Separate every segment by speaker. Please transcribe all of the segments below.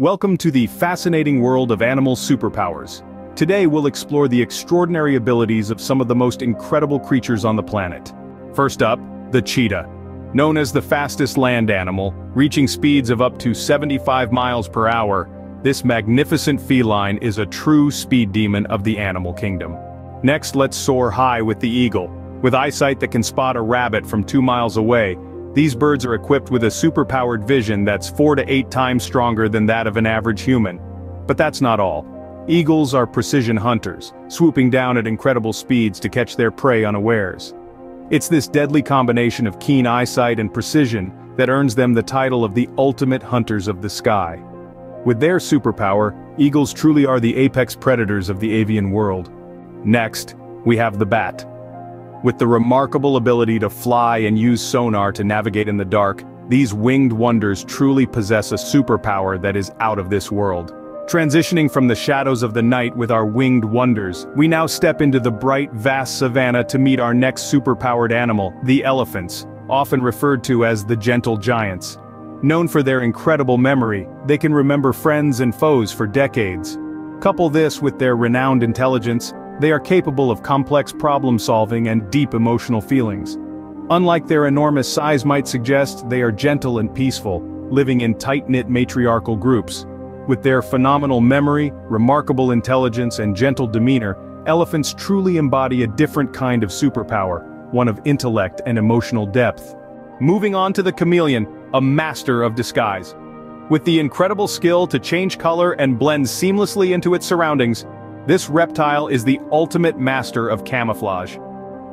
Speaker 1: Welcome to the fascinating world of animal superpowers. Today we'll explore the extraordinary abilities of some of the most incredible creatures on the planet. First up, the cheetah. Known as the fastest land animal, reaching speeds of up to 75 miles per hour, this magnificent feline is a true speed demon of the animal kingdom. Next let's soar high with the eagle. With eyesight that can spot a rabbit from two miles away, these birds are equipped with a superpowered vision that's four to eight times stronger than that of an average human. But that's not all. Eagles are precision hunters, swooping down at incredible speeds to catch their prey unawares. It's this deadly combination of keen eyesight and precision that earns them the title of the ultimate hunters of the sky. With their superpower, eagles truly are the apex predators of the avian world. Next, we have the bat. With the remarkable ability to fly and use sonar to navigate in the dark, these winged wonders truly possess a superpower that is out of this world. Transitioning from the shadows of the night with our winged wonders, we now step into the bright, vast savanna to meet our next superpowered animal, the elephants, often referred to as the gentle giants. Known for their incredible memory, they can remember friends and foes for decades. Couple this with their renowned intelligence, they are capable of complex problem-solving and deep emotional feelings. Unlike their enormous size might suggest, they are gentle and peaceful, living in tight-knit matriarchal groups. With their phenomenal memory, remarkable intelligence and gentle demeanor, elephants truly embody a different kind of superpower, one of intellect and emotional depth. Moving on to the chameleon, a master of disguise. With the incredible skill to change color and blend seamlessly into its surroundings, this reptile is the ultimate master of camouflage.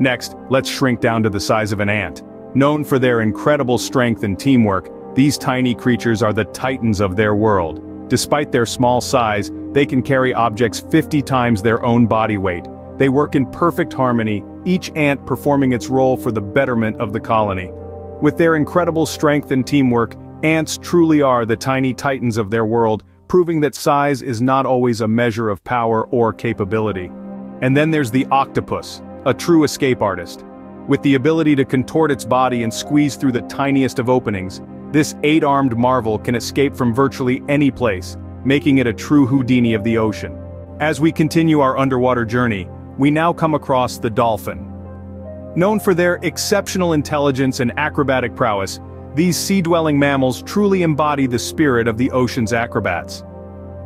Speaker 1: Next, let's shrink down to the size of an ant. Known for their incredible strength and teamwork, these tiny creatures are the titans of their world. Despite their small size, they can carry objects 50 times their own body weight. They work in perfect harmony, each ant performing its role for the betterment of the colony. With their incredible strength and teamwork, ants truly are the tiny titans of their world, proving that size is not always a measure of power or capability. And then there's the octopus, a true escape artist. With the ability to contort its body and squeeze through the tiniest of openings, this eight-armed marvel can escape from virtually any place, making it a true Houdini of the ocean. As we continue our underwater journey, we now come across the dolphin. Known for their exceptional intelligence and acrobatic prowess, these sea-dwelling mammals truly embody the spirit of the ocean's acrobats.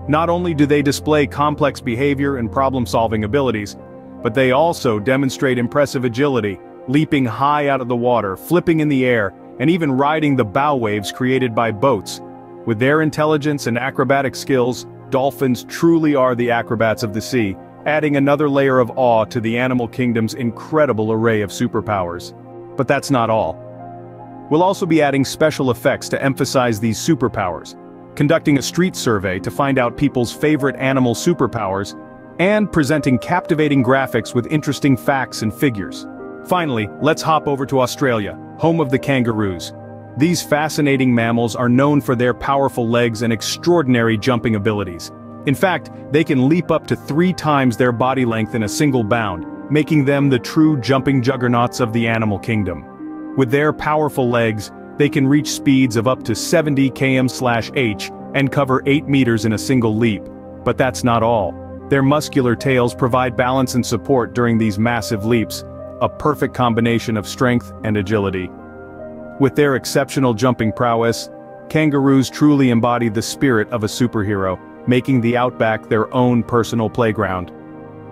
Speaker 1: Not only do they display complex behavior and problem-solving abilities, but they also demonstrate impressive agility, leaping high out of the water, flipping in the air, and even riding the bow waves created by boats. With their intelligence and acrobatic skills, dolphins truly are the acrobats of the sea, adding another layer of awe to the animal kingdom's incredible array of superpowers. But that's not all. We'll also be adding special effects to emphasize these superpowers, conducting a street survey to find out people's favorite animal superpowers, and presenting captivating graphics with interesting facts and figures. Finally, let's hop over to Australia, home of the kangaroos. These fascinating mammals are known for their powerful legs and extraordinary jumping abilities. In fact, they can leap up to three times their body length in a single bound, making them the true jumping juggernauts of the animal kingdom. With their powerful legs, they can reach speeds of up to 70 km/h and cover 8 meters in a single leap. But that's not all. Their muscular tails provide balance and support during these massive leaps, a perfect combination of strength and agility. With their exceptional jumping prowess, kangaroos truly embody the spirit of a superhero, making the outback their own personal playground.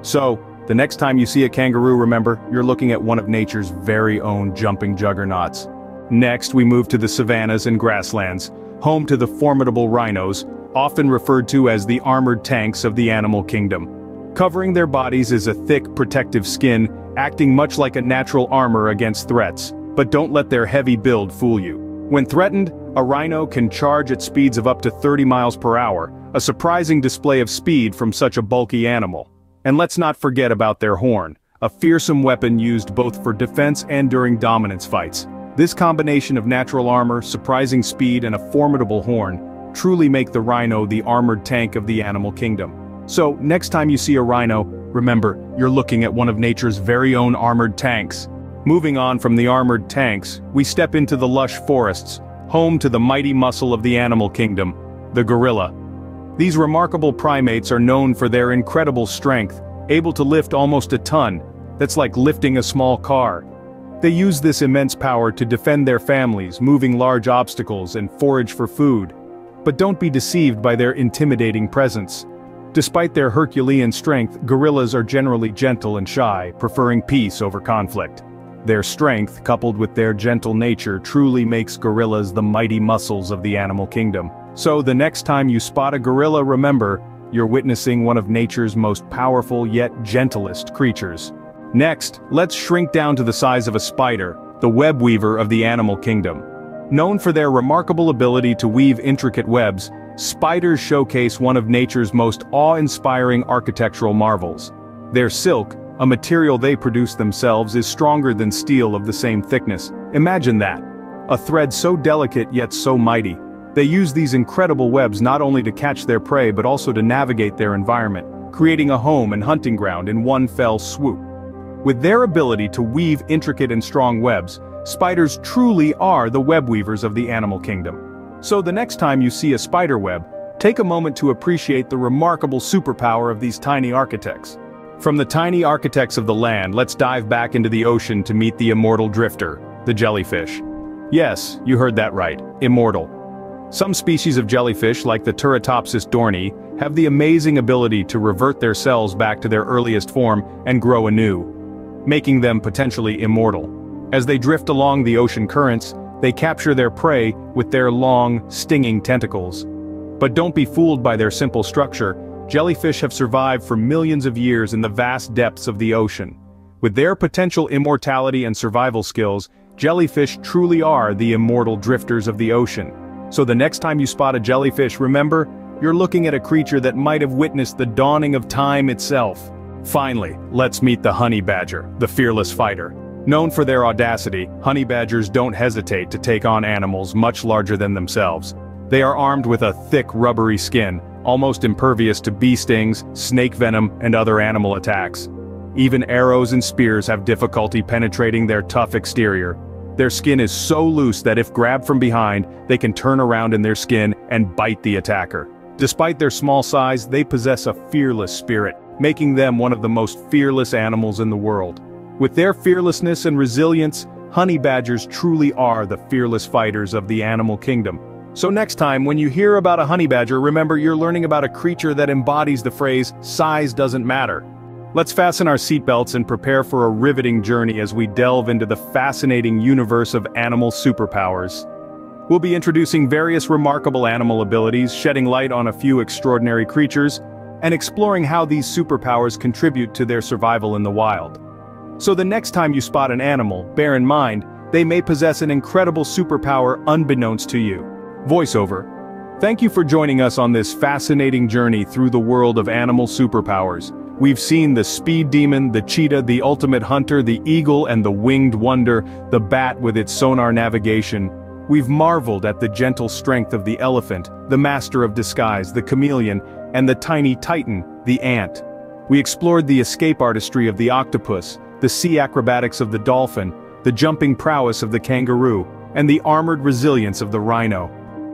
Speaker 1: So, the next time you see a kangaroo remember, you're looking at one of nature's very own jumping juggernauts. Next we move to the savannas and grasslands, home to the formidable rhinos, often referred to as the armored tanks of the animal kingdom. Covering their bodies is a thick protective skin, acting much like a natural armor against threats. But don't let their heavy build fool you. When threatened, a rhino can charge at speeds of up to 30 miles per hour, a surprising display of speed from such a bulky animal. And let's not forget about their horn, a fearsome weapon used both for defense and during dominance fights. This combination of natural armor, surprising speed and a formidable horn, truly make the rhino the armored tank of the animal kingdom. So, next time you see a rhino, remember, you're looking at one of nature's very own armored tanks. Moving on from the armored tanks, we step into the lush forests, home to the mighty muscle of the animal kingdom, the gorilla. These remarkable primates are known for their incredible strength, able to lift almost a ton, that's like lifting a small car. They use this immense power to defend their families, moving large obstacles and forage for food. But don't be deceived by their intimidating presence. Despite their Herculean strength, gorillas are generally gentle and shy, preferring peace over conflict. Their strength, coupled with their gentle nature, truly makes gorillas the mighty muscles of the animal kingdom. So the next time you spot a gorilla remember, you're witnessing one of nature's most powerful yet gentlest creatures. Next, let's shrink down to the size of a spider, the web weaver of the animal kingdom. Known for their remarkable ability to weave intricate webs, spiders showcase one of nature's most awe-inspiring architectural marvels. Their silk, a material they produce themselves is stronger than steel of the same thickness. Imagine that. A thread so delicate yet so mighty. They use these incredible webs not only to catch their prey but also to navigate their environment, creating a home and hunting ground in one fell swoop. With their ability to weave intricate and strong webs, spiders truly are the web weavers of the animal kingdom. So the next time you see a spider web, take a moment to appreciate the remarkable superpower of these tiny architects. From the tiny architects of the land, let's dive back into the ocean to meet the immortal drifter, the jellyfish. Yes, you heard that right, immortal. Some species of jellyfish, like the Turritopsis dohrnii, have the amazing ability to revert their cells back to their earliest form and grow anew, making them potentially immortal. As they drift along the ocean currents, they capture their prey with their long, stinging tentacles. But don't be fooled by their simple structure, jellyfish have survived for millions of years in the vast depths of the ocean. With their potential immortality and survival skills, jellyfish truly are the immortal drifters of the ocean. So the next time you spot a jellyfish remember, you're looking at a creature that might have witnessed the dawning of time itself. Finally, let's meet the honey badger, the fearless fighter. Known for their audacity, honey badgers don't hesitate to take on animals much larger than themselves. They are armed with a thick rubbery skin, almost impervious to bee stings, snake venom, and other animal attacks. Even arrows and spears have difficulty penetrating their tough exterior. Their skin is so loose that if grabbed from behind, they can turn around in their skin and bite the attacker. Despite their small size, they possess a fearless spirit, making them one of the most fearless animals in the world. With their fearlessness and resilience, honey badgers truly are the fearless fighters of the animal kingdom. So next time when you hear about a honey badger remember you're learning about a creature that embodies the phrase, size doesn't matter. Let's fasten our seatbelts and prepare for a riveting journey as we delve into the fascinating universe of animal superpowers. We'll be introducing various remarkable animal abilities, shedding light on a few extraordinary creatures, and exploring how these superpowers contribute to their survival in the wild. So the next time you spot an animal, bear in mind, they may possess an incredible superpower unbeknownst to you. Voiceover. Thank you for joining us on this fascinating journey through the world of animal superpowers. We've seen the speed demon, the cheetah, the ultimate hunter, the eagle and the winged wonder, the bat with its sonar navigation. We've marveled at the gentle strength of the elephant, the master of disguise, the chameleon, and the tiny titan, the ant. We explored the escape artistry of the octopus, the sea acrobatics of the dolphin, the jumping prowess of the kangaroo, and the armored resilience of the rhino.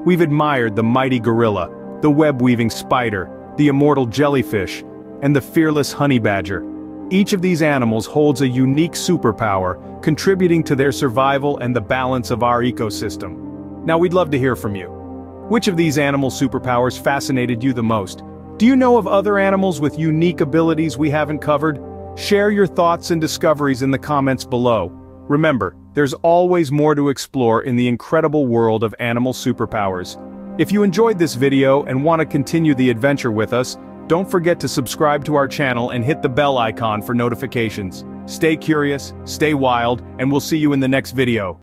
Speaker 1: We've admired the mighty gorilla, the web-weaving spider, the immortal jellyfish, and the fearless honey badger. Each of these animals holds a unique superpower, contributing to their survival and the balance of our ecosystem. Now we'd love to hear from you. Which of these animal superpowers fascinated you the most? Do you know of other animals with unique abilities we haven't covered? Share your thoughts and discoveries in the comments below. Remember, there's always more to explore in the incredible world of animal superpowers. If you enjoyed this video and want to continue the adventure with us, don't forget to subscribe to our channel and hit the bell icon for notifications. Stay curious, stay wild, and we'll see you in the next video.